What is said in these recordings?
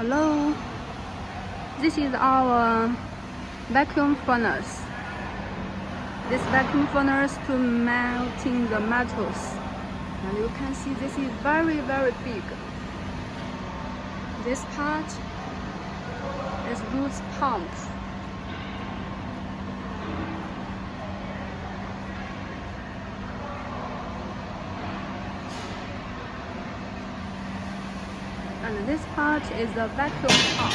Hello. This is our vacuum furnace. This vacuum furnace to melting the metals. And you can see this is very, very big. This part is roots pump. And this part is the vacuum pump.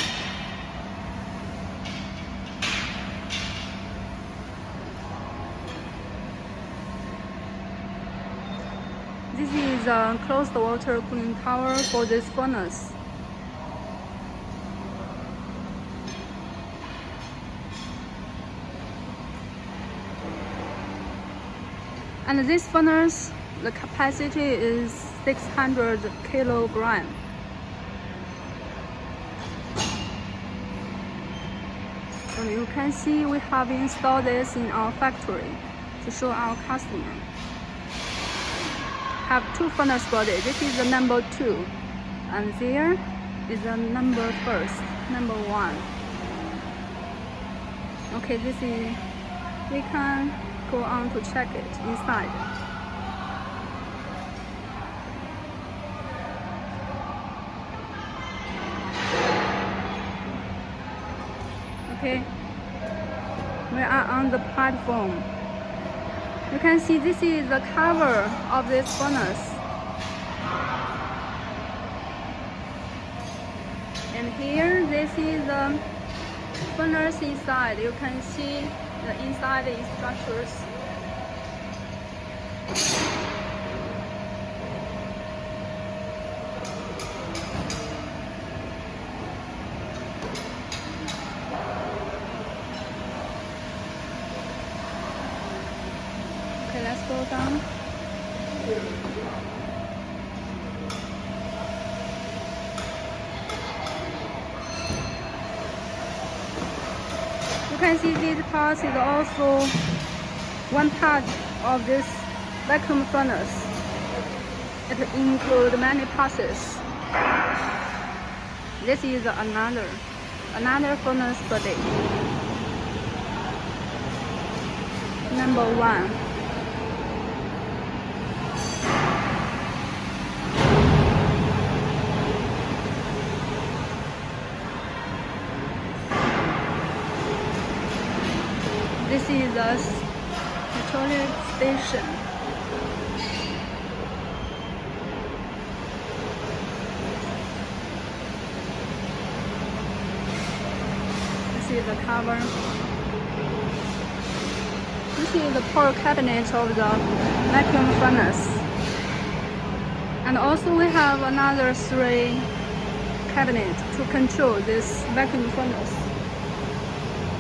This is uh, a closed water cooling tower for this furnace. And this furnace, the capacity is 600 kilogram. You can see we have installed this in our factory to show our customer. Have two furnace body. This is the number two. And there is the number first, number one. Okay, this is, we can go on to check it inside. Okay. We are on the platform. You can see this is the cover of this furnace and here this is the furnace inside. You can see the inside structures Okay, let's go down. You can see this part is also one part of this vacuum furnace. It includes many parts. This is another, another furnace body. Number one. This is petroleum station. This is the cover. This is the power cabinet of the vacuum furnace. And also we have another three cabinet to control this vacuum furnace.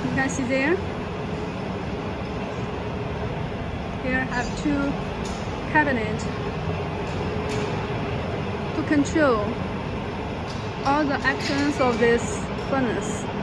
You can see there. Here I have two cabinets to control all the actions of this furnace.